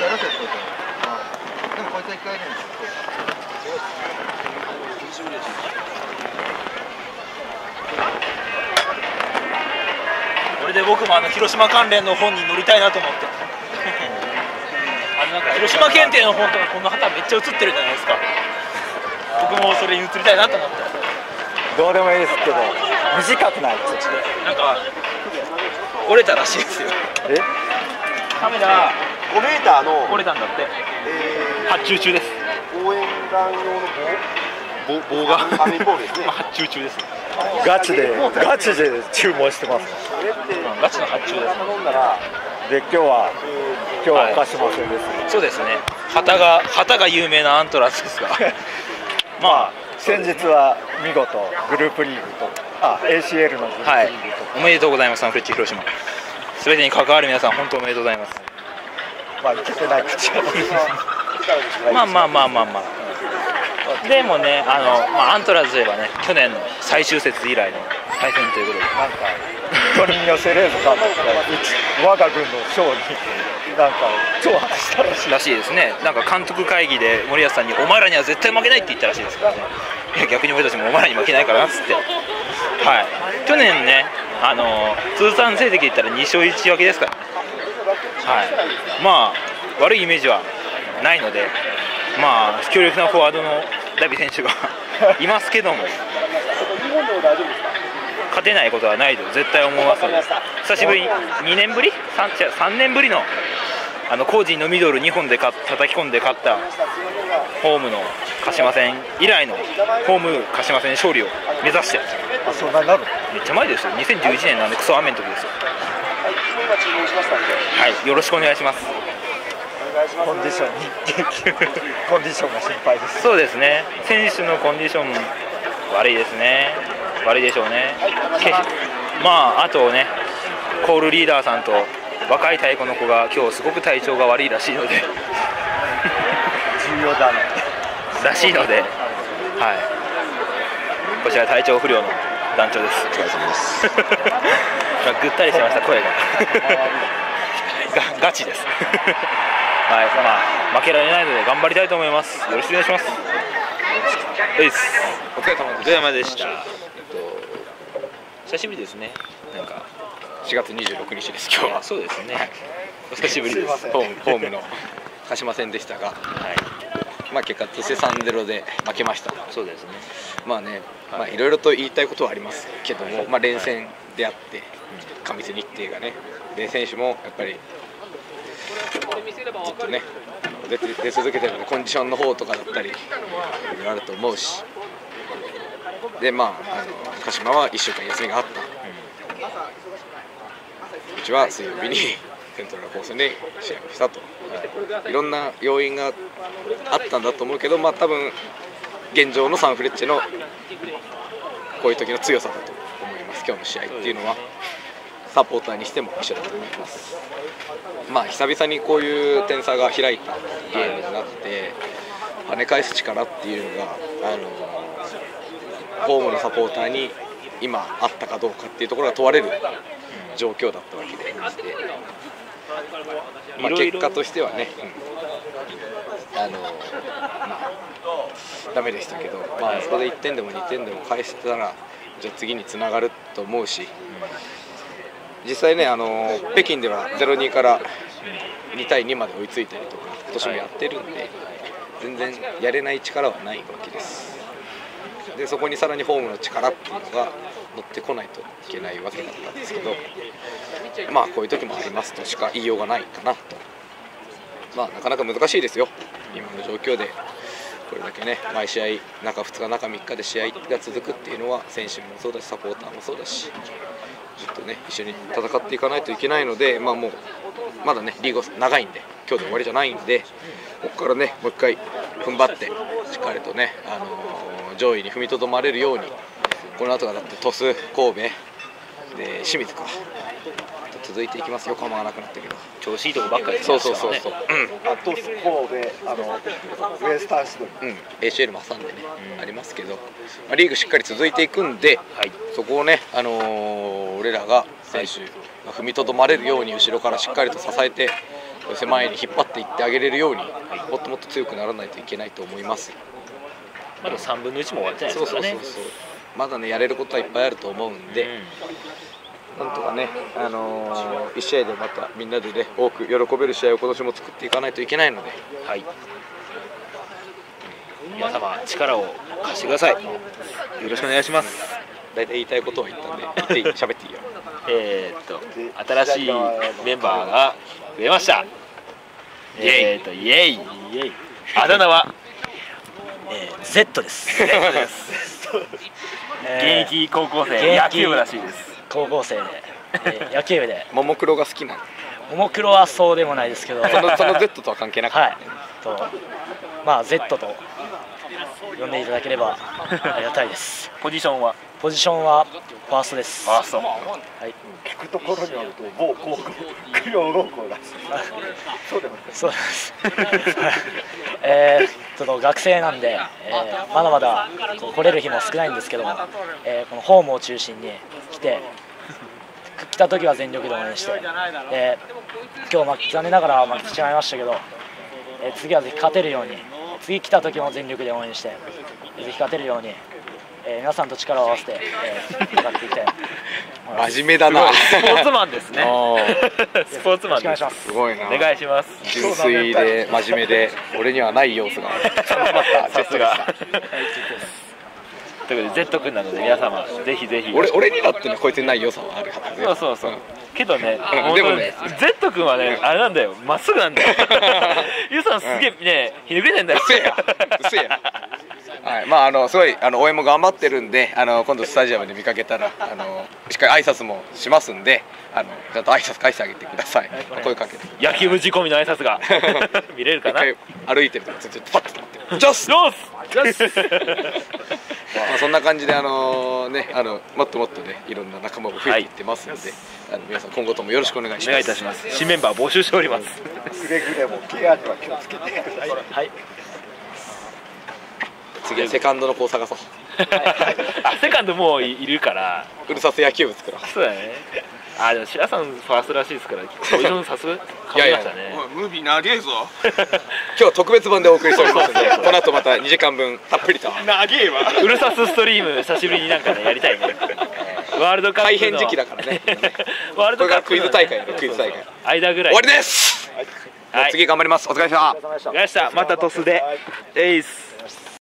回やらせってでもこいつは一回やるんですこれで僕もあの広島関連の本に乗りたいなと思って。あのなんか広島検定の本とかこの旗めっちゃ写ってるじゃないですか。僕もそれに写りたいなと思って。どうでもいいですけど短くない？そっちでなんか折れたらしいですよ。え？カメラ5メーターの、折れたんだって。え発注中です。ー、応援団用の棒？棒が。棒ですね。発注中です。ガチでガチで注文してます。あれってガチの発注です。頼んだら、で今日は今日は鹿島戦です、そうですね。旗が旗が有名なアントラーズですが。ま先日は見事グループリーグとあ ACL のグループリあはいーグと、おめでとうございますサンフレッチェ広島。全てに関わる皆さん本当おめでとうございますまあいけてない。口はまあまあまあまあまあ。でもねあの、まあ、アントラーズといえばね去年の最終節以来の対戦ということで。なんかトリンヨ・セレーズ監督が我が軍の将になんか挑発したらしい。らしいですね。なんか監督会議で森保さんに「お前らには絶対負けない」って言ったらしいですからね。いや逆に俺たちもお前らに負けないからなっつって。はい。去年ねあの通算成績で言ったら2勝1分けですからねはい。まあ悪いイメージはないのでまあ強力なフォワードのダビ選手が いますけども。勝てないことはないと絶対思います。ので久しぶりに2年ぶり？3, 違う3年ぶりのあのコージーのミドル2本でか叩き込んで勝ったホームの鹿島戦以来のホーム鹿島戦勝利を目指して。あそんなになるめっちゃ前ですよ。2011年なんでクソ雨の時ですよはい今注文しましたんで。はいよろしくお願いしますコンディションにコンディションが心配ですそうですね選手のコンディション悪いですね悪いでしょうねけまああとねコールリーダーさんと若い太鼓の子が今日すごく体調が悪いらしいので重要だねらしいのではいこちら体調不良の団長です。お疲れ様です。ぐったりしてました声が。がガチです。はいまあ負けられないので頑張りたいと思います。よろしくお願いします。お疲れ様です。お疲れ様でした、えっと、久しぶりですね。なんか4月26日です今日は。そうですね、お久しぶりです。ホームホームの 鹿島戦でしたが、はい。まあ、結果として3ゼロで負けました。そうですね。まあね、まあ、いろいろと言いたいことはありますけども、まあ、連戦であって上瀬日程がねで選手もやっぱりずっとね出て出続けてるのでコンディションの方とかだったりいろいろあると思うし。でまああの鹿島は1週間休みがあった、うちは水曜日に セントラルコースで試合をしたと、いろんな要因があったんだと思うけどまあ多分現状のサンフレッチェのこういう時の強さだと思います。今日の試合っていうのはサポーターにしても一緒だと思います。まあ久々にこういう点差が開いたゲームになって跳ね返す力っていうのがあのホームのサポーターに今あったかどうかっていうところが問われる状況だったわけで、まあ、いろいろ。結果としてはね、うんあのまあダメでしたけど、まあ、そこで1点でも2点でも返してたらじゃあ次につながると思うし実際ねあの北京では0-2から2対2まで追いついたりとか今年もやってるんで全然やれない力はないわけです。でそこにさらにホームの力っていうのが乗ってこないといけないわけだったんですけどまあこういう時もありますとしか言いようがないかなとまあなかなか難しいですよ。今の状況で。これだけね毎試合中2日中3日で試合が続くっていうのは選手もそうだしサポーターもそうだしずっとね一緒に戦っていかないといけないのでまあもうまだねリーグ長いんで今日で終わりじゃないんでここからねもう一回踏ん張ってしっかりとね、あのー上位に踏みとどまれるようにこの後がだって鳥栖神戸で清水か。と続いていきます横浜がなくなったけど。調子いいとこばっかりですそうそうそう。そう、あと神戸あのウエスタンシドニーうん、ACL も挟んでね、ありますけど、まあ、リーグしっかり続いていくんで、はい。そこをね、あのー俺らが選手が踏みとどまれるように後ろからしっかりと支えて寄せ前に引っ張っていってあげれるようにもっともっと強くならないといけないと思います。まだ3分の1も終わってないそうですからね。そうそうそうまだねやれることはいっぱいあると思うんで、なんとかね、あのー、1試合でまたみんなでね多く喜べる試合を今年も作っていかないといけないので。うんはい。皆様力を貸してください。よろしくお願いします。大体言いたいことは言ったんで言っていい喋っていいよ。えーっと新しいメンバーが増えました。えーっとイエイイエイ。あだ名は？えー、Z です。現えー役高校生野球部らしいです高校生で、えー野球部で、ももクロが好きなのももクロはそうでもないですけど、そのその Z とは関係なく。て、はい、とまあ Z と呼んでいただければありがたいです。ポジションは？ポジションはファーストです。あそうはい、聞くところによると某高校供養高校らしいそうでもないそうです。えー、ちょっと学生なんで、えーまだまだこう来れる日も少ないんですけども、えーこのホームを中心に来て、来た時は全力で応援して、で今日残念ながら負けてしまいましたけど、えー次はぜひ勝てるように、次来た時も全力で応援して、ぜひ勝てるように、えー皆さんと力を合わせて、えー戦っていきたい。真面目だな。スポーツマンですね。スポーツマンです。す。すごいな。お願いします。純粋で真面目で俺にはない要素が。さすがということで Z 君なので皆様ぜひぜひ。俺俺にだってねこいつにない良さはあるはずそうそうそう、けどね、ん。本当にでもね Z 君はね、あれなんだよ、まっすぐなんだよ。ゆうさん、すげえね、ひねくれてんだよ。うせや。うせや。はい、まああのすごいあの応援も頑張ってるんであの今度スタジアムで見かけたらあのしっかり挨拶もしますんであのちゃんと挨拶返してあげてください。声かけて。野球部仕込みの挨拶が。見れるかな。一回歩いてるとちょっとパッと立って「ジャス!」どうすよしまあ、そんな感じで、あのね、あのもっともっとねいろんな仲間も増えていってますので、あの皆さん今後ともよろしくお願いしますお願いいたします。新メンバー募集しております。くれぐれもケアには気をつけてくださいはい、次はセカンドの子を探そう あ、セカンドもういるから。うるさせ野球部作ろうそうだね。あ、でも白さんファーストらしいですから、ポジションさすが変わりましたね。ムービー長えぞ 今日は特別版でお送りしておりますのでこの後また2時間分たっぷりと長えわウルサスストリーム久しぶりになんかねやりたいね。ワールドカップの大変時期だからね ワールドカップのこれからクイズ大会やるクイズ大会間ぐらい。終わりです、はい。次頑張りますお疲れ様でしたました。またトスで。えいっす。